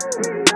Música